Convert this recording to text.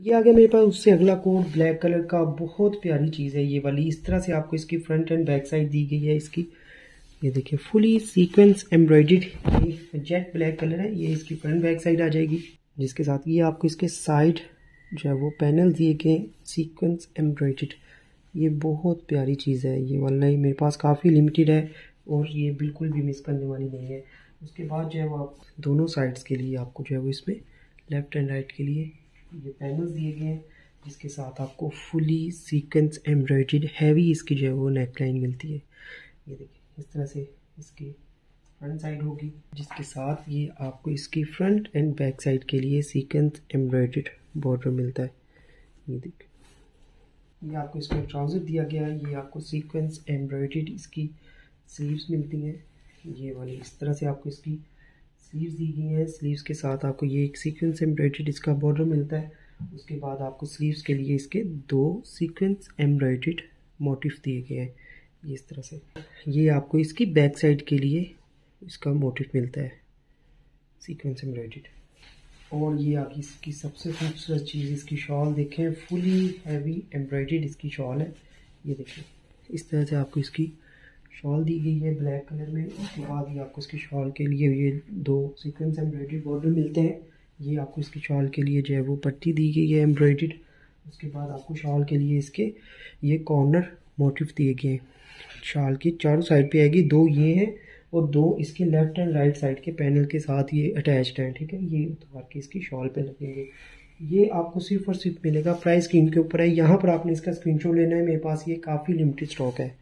ये आ गया मेरे पास उससे अगला कोट ब्लैक कलर का, बहुत प्यारी चीज़ है ये वाली। इस तरह से आपको इसकी फ्रंट एंड बैक साइड दी गई है इसकी। ये देखिए फुली सीक्वेंस एम्ब्रॉयडेड ये जेट ब्लैक कलर है। ये इसकी फ्रंट बैक साइड आ जाएगी। जिसके साथ ये आपको इसके साइड जो है वो पैनल दिए गए सीक्वेंस एम्ब्रॉयडेड ये बहुत प्यारी चीज़ है। ये वाला मेरे पास काफ़ी लिमिटेड है और ये बिल्कुल भी मिस करने वाली नहीं है। उसके बाद जो है वो आप दोनों साइड्स के लिए आपको जो है वो इसमें लेफ़्ट एंड राइट के लिए ये पैनल्स दिए गए हैं, जिसके साथ आपको फुली सीक्वेंस एम्ब्रॉयड हैवी इसकी जो है वो नेक लाइन मिलती है। ये देखिए, इस तरह से इसकी फ्रंट साइड होगी, जिसके साथ ये आपको इसकी फ्रंट एंड बैक साइड के लिए सीक्वेंस एम्ब्रॉयड बॉर्डर मिलता है। ये देखिए, ये आपको इसमें ट्राउज़र दिया गया है, ये आपको सीक्वेंस एम्ब्रॉयड इसकी स्लीव्स मिलती हैं। ये वाली इस तरह से आपको इसकी स्लीव्स दी गई हैं। स्लीव्स के साथ आपको ये एक सीक्वेंस एम्ब्रॉयड इसका बॉर्डर मिलता है। उसके बाद आपको स्लीव्स के लिए इसके दो सीक्वेंस एम्ब्रॉयड मोटिव दिए गए हैं। ये इस तरह से। ये आपको इसकी बैक साइड के लिए इसका मोटिव मिलता है। सीक्वेंस एम्ब्रॉयड और ये आप इसकी सबसे खूबसूरत चीज़, इसकी शॉल देखें फुली हैवी एम्ब्रॉयड इसकी शॉल है। ये देखें इस तरह से आपको इसकी शॉल दी गई है ब्लैक कलर में, उसके बाद ये आपको इसकी शॉल के लिए ये दो सीक्वेंस एम्ब्रॉयडरी बॉर्डर मिलते हैं। ये आपको इसकी शॉल के लिए जो है वो पट्टी दी गई है एम्ब्रॉयड उसके बाद आपको शॉल के लिए इसके ये कॉर्नर मोटिव दिए गए हैं। शाल की चारों साइड पे आएगी, दो ये हैं और दो इसके लेफ़्ट एंड राइट साइड के पैनल के साथ ये अटैच्ड हैं, ठीक है? ये उतार के इसकी शॉल पे लगेंगे। ये आपको सिर्फ़ और सिर्फ़ मिलेगा प्राइस स्क्रीन के ऊपर है। यहाँ पर आपने इसका स्क्रीनशॉट लेना है। मेरे पास ये काफ़ी लिमिटेड स्टॉक है।